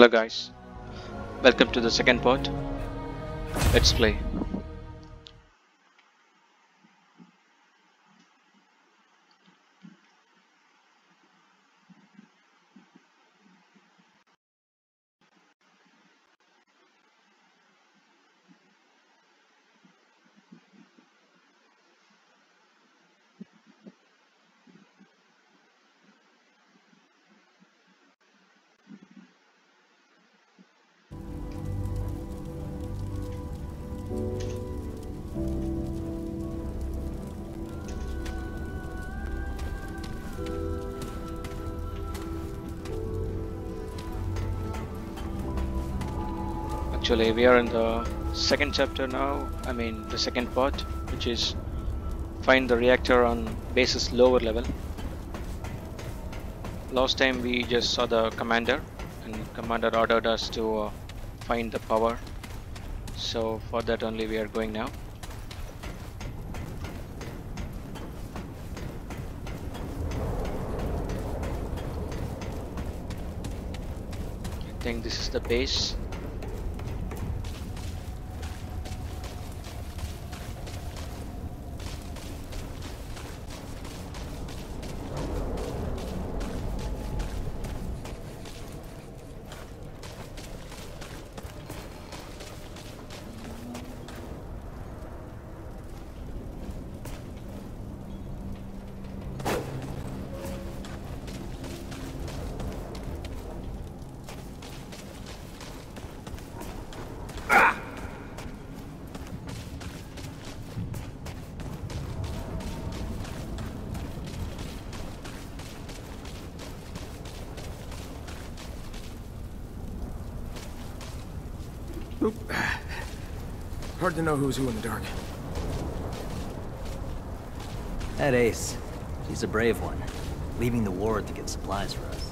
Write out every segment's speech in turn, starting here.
Hello guys, welcome to the second part. Let's play. Actually, we are in the second chapter now. I mean, the second part, which is find the reactor on base's lower level. Last time we just saw the commander, and commander ordered us to uh, find the power. So for that only we are going now. I think this is the base. Oop. Hard to know who's who in the dark. That Ace, he's a brave one, leaving the ward to get supplies for us.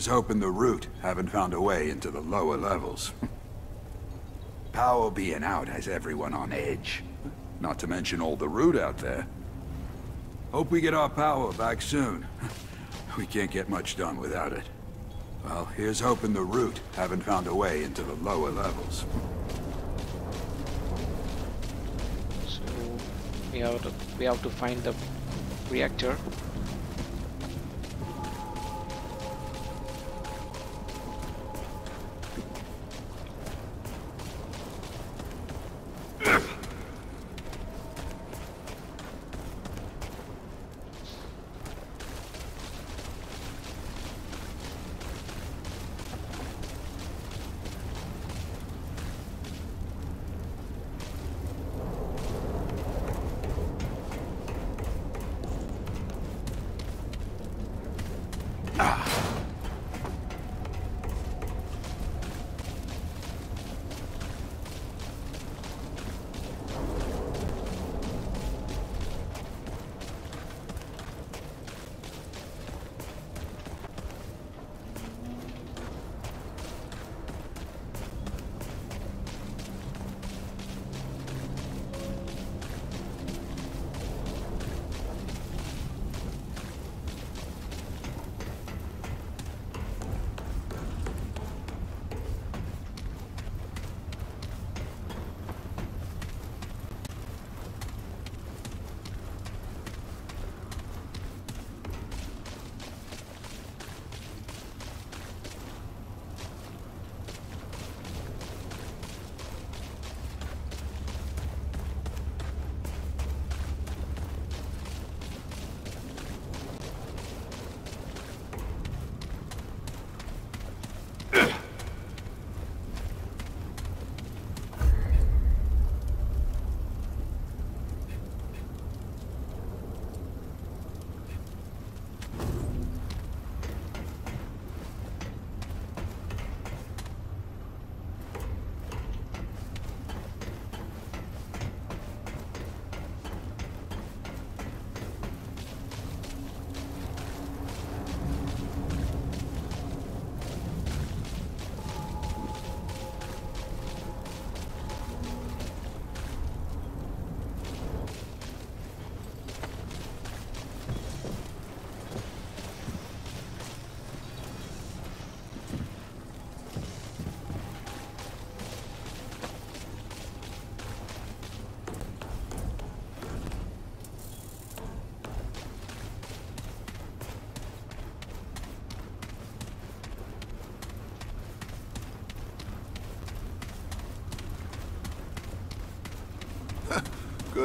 Here's hoping the root haven't found a way into the lower levels. Power being out has everyone on edge. Not to mention all the root out there. Hope we get our power back soon. We can't get much done without it. Well, here's hoping the root haven't found a way into the lower levels. So we have to we have to find the reactor.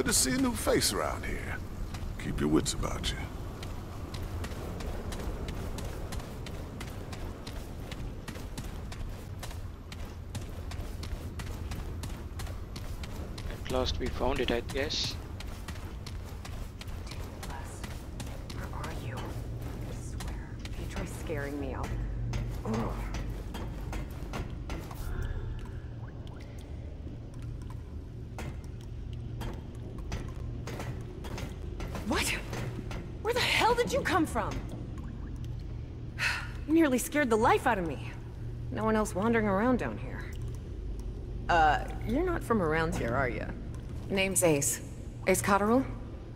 Good to see a new face around here. Keep your wits about you. At last we found it, I guess. Where are you? I swear, if you try scaring me, I'll... Ugh. What? Where the hell did you come from? You nearly scared the life out of me. No one else wandering around down here. Uh, you're not from around here, are you? Name's Ace. Ace Cotterill?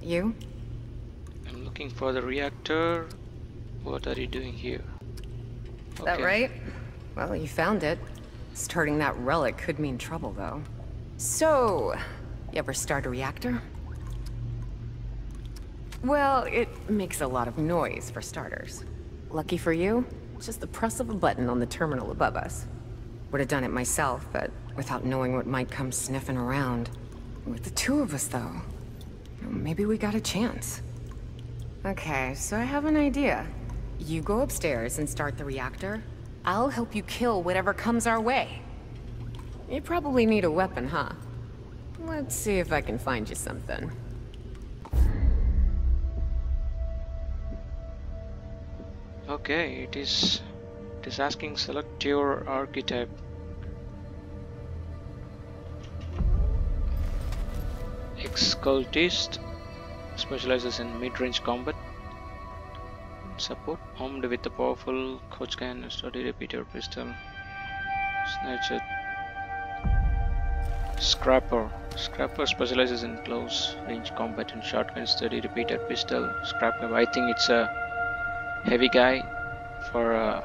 You? I'm looking for the reactor. What are you doing here? Is that right? Well, you found it. Starting that relic could mean trouble, though. So, you ever start a reactor? Well, it makes a lot of noise, for starters. Lucky for you, just the press of a button on the terminal above us. Would have done it myself, but without knowing what might come sniffing around. With the two of us, though, maybe we got a chance. Okay, so I have an idea. You go upstairs and start the reactor. I'll help you kill whatever comes our way. You probably need a weapon, huh? Let's see if I can find you something. Okay, it is it is asking select your archetype. Ex-cultist specializes in mid-range combat. Support armed with a powerful coach gun study repeater pistol snatcher scrapper. Scrapper specializes in close range combat and shotgun study repeater pistol scrapper. I think it's a heavy guy for a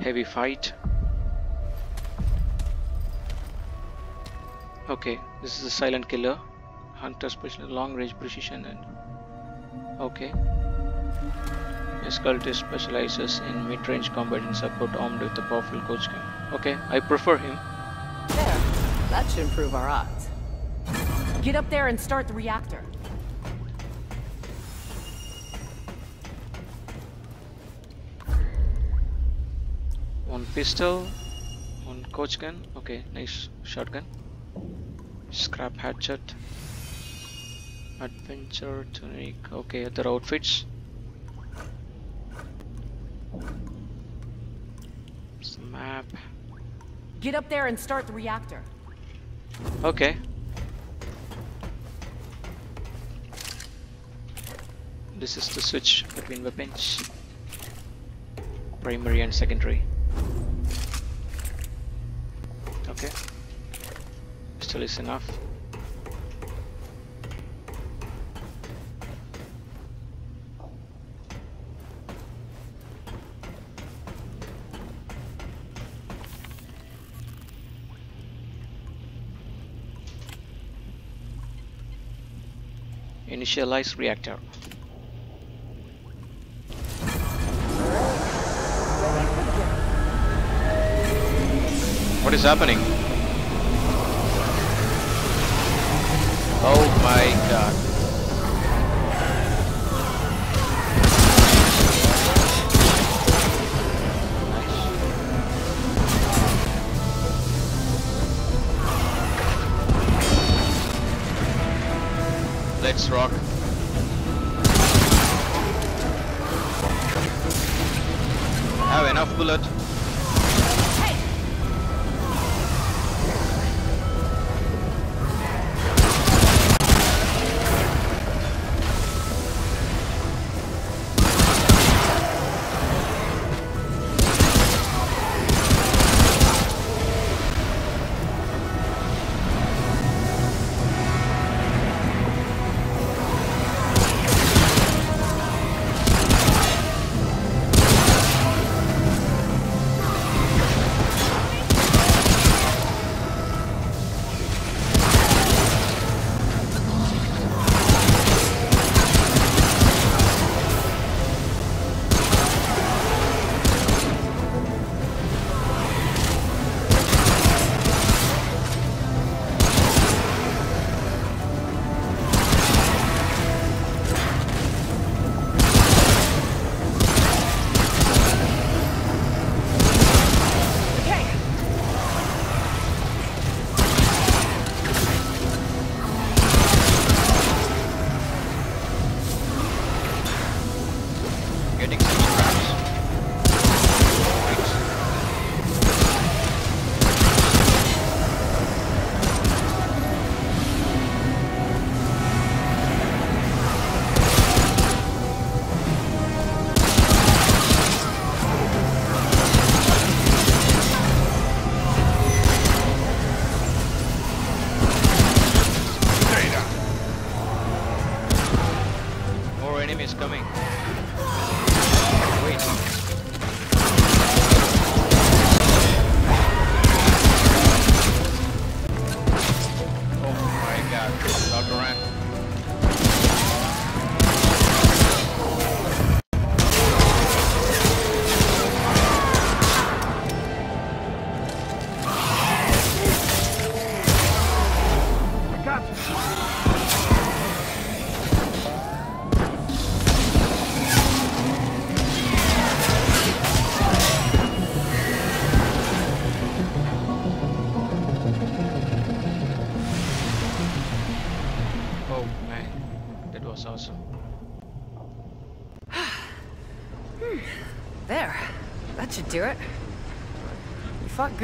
heavy fight. Okay, this is a silent killer. Hunter special long range precision and okay. Ex-cultist specializes in mid range combat and support armed with a powerful coach gun. Okay, I prefer him. There. That should improve our odds. Get up there and start the reactor. One pistol, one coach gun. Okay, nice shotgun. Scrap hatchet. Adventure tunic. Okay, other outfits. Map. Get up there and start the reactor. Okay. This is the switch between weapons. Primary and secondary. Okay. Still is enough. Initialize reactor. What is happening? Oh my god. Let's rock. Have enough bullet.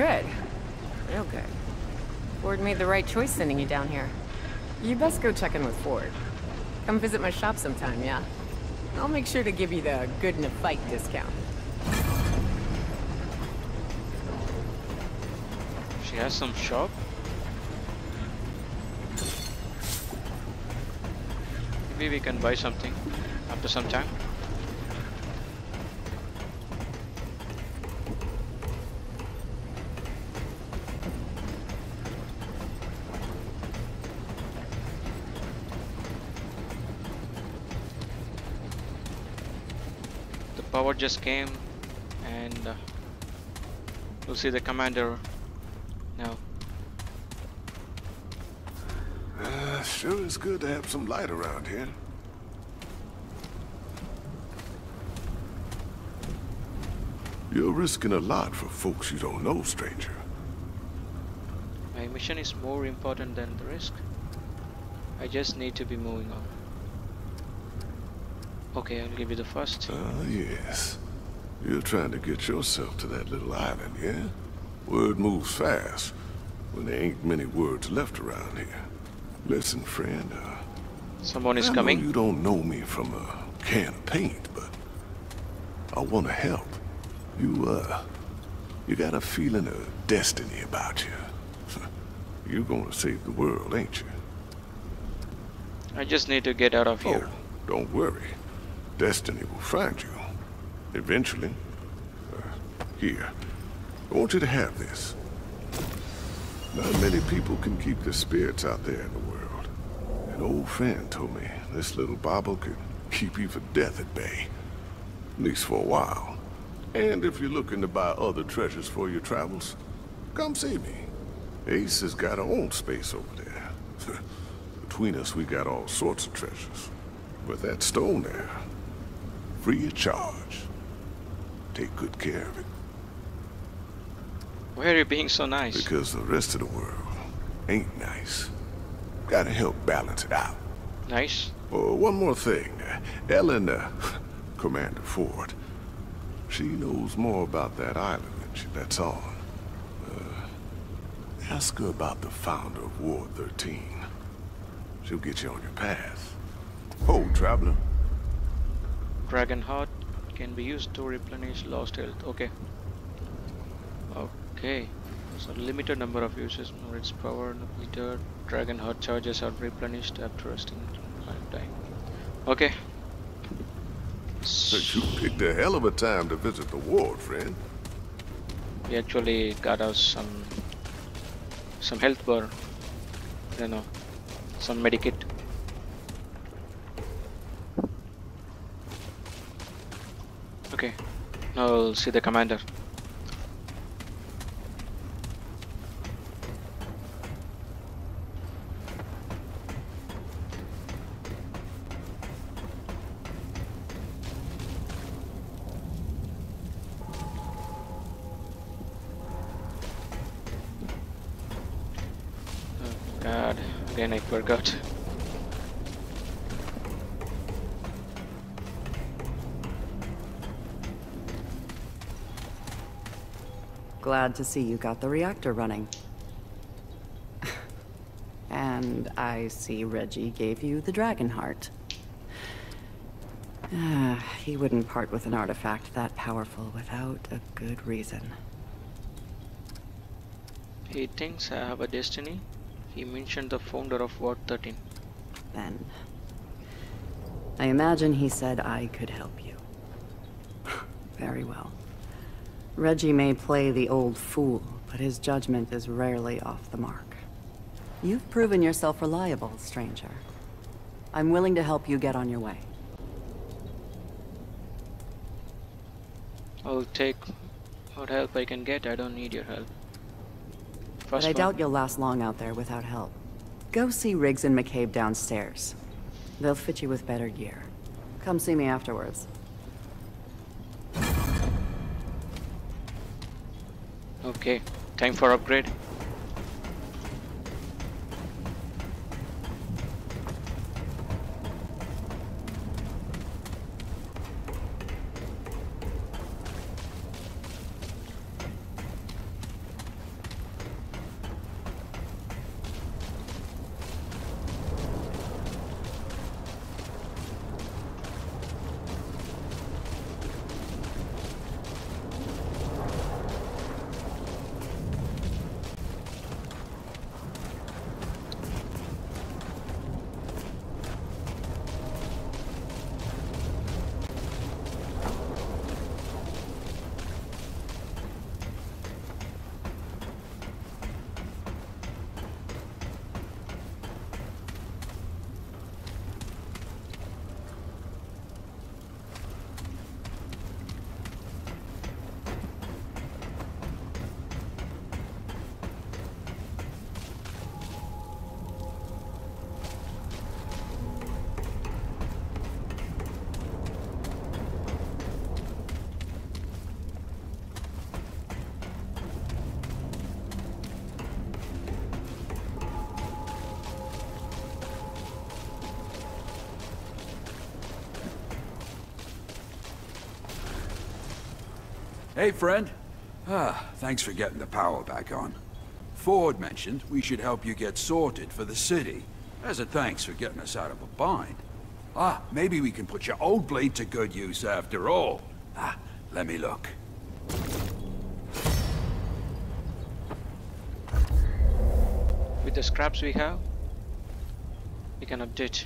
Good. Real good. Ford made the right choice sending you down here. You best go check in with Ford. Come visit my shop sometime, yeah? I'll make sure to give you the good in a fight discount. She has some shop. Maybe we can buy something after some time. Power just came and uh, we'll see the commander now. Uh, sure it's good to have some light around here. You're risking a lot for folks you don't know, stranger. My mission is more important than the risk. I just need to be moving on. Okay, I'll give you the first. Ah, yes. You're trying to get yourself to that little island, yeah? Word moves fast when there ain't many words left around here. Listen, friend, uh, Someone is I coming. you don't know me from a can of paint, but I want to help. You, uh, you got a feeling of destiny about you. You're gonna save the world, ain't you? I just need to get out of here. Oh, don't worry. Destiny will find you. Eventually. Uh, here. I want you to have this. Not many people can keep the spirits out there in the world. An old friend told me this little bauble could keep you even death at bay. At least for a while. And if you're looking to buy other treasures for your travels, come see me. Ace has got her own space over there. Between us, we got all sorts of treasures. But that stone there, free of charge. Take good care of it, Why are you being so nice? because the rest of the world ain't nice. Gotta help balance it out. Nice? Oh, one more thing. Ellen, uh, Commander Ford, she knows more about that island than she lets on. Uh, ask her about the founder of Ward 13. She'll get you on your path. Hold, traveler. Dragon Heart can be used to replenish lost health. Okay. Okay. So limited number of uses, more its power meter. Dragon Heart charges are replenished after resting time. Okay. So you picked a hell of a time to visit the ward, friend. We actually got us some some health bar. You know, some medikit. Okay. We'll see the commander. Oh god, again I forgot. Glad to see you got the reactor running. and I see Reggie gave you the Dragon Heart. Ah, he wouldn't part with an artifact that powerful without a good reason. He thinks I have a destiny. He mentioned the founder of Ward 13. Then. I imagine he said I could help you. Very well. Reggie may play the old fool, but his judgment is rarely off the mark. You've proven yourself reliable, stranger. I'm willing to help you get on your way. I'll take what help I can get. I don't need your help. But I one. doubt you'll last long out there without help. Go see Riggs and McCabe downstairs. They'll fit you with better gear. Come see me afterwards. Okay, time for upgrade. Hey, friend. Ah, thanks for getting the power back on. Ford mentioned we should help you get sorted for the city, as a thanks for getting us out of a bind. Ah, maybe we can put your old blade to good use after all. Ah, let me look. With the scraps we have, we can update.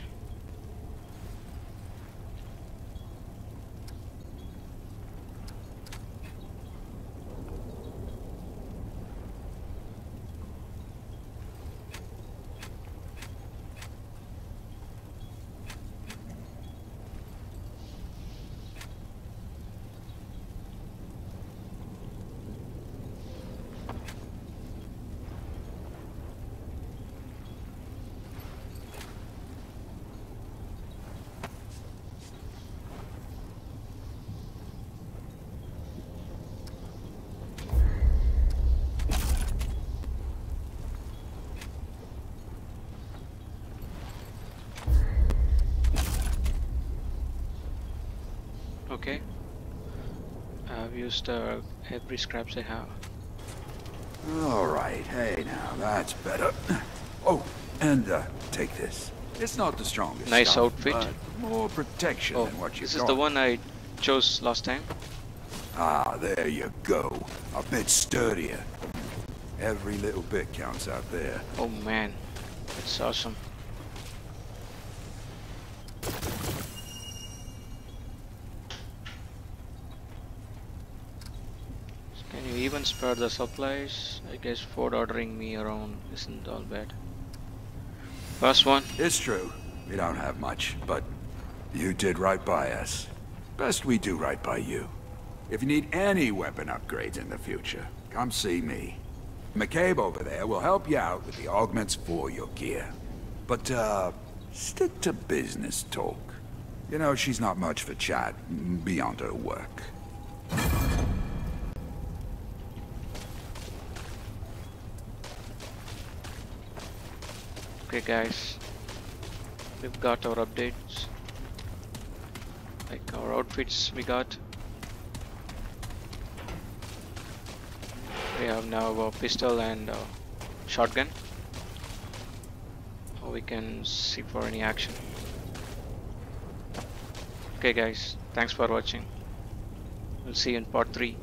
Okay. I've used uh, every scraps I have. All right, hey now, that's better. Oh, and uh, take this. It's not the strongest Nice stuff, outfit. more protection Oh, than what you this got. is the one I chose last time. Ah, there you go. A bit sturdier. Every little bit counts out there. Oh man, it's awesome. Can you even spare the supplies? I guess Ford ordering me around isn't all bad. First one. It's true. We don't have much, but you did right by us. Best we do right by you. If you need any weapon upgrades in the future, come see me. McCabe over there will help you out with the augments for your gear. But, uh, stick to business talk. You know, she's not much for chat beyond her work. Okay guys, we've got our updates. Like our outfits we got. We have now a pistol and a shotgun. Or we can see for any action. Okay guys, thanks for watching. We'll see you in part 3.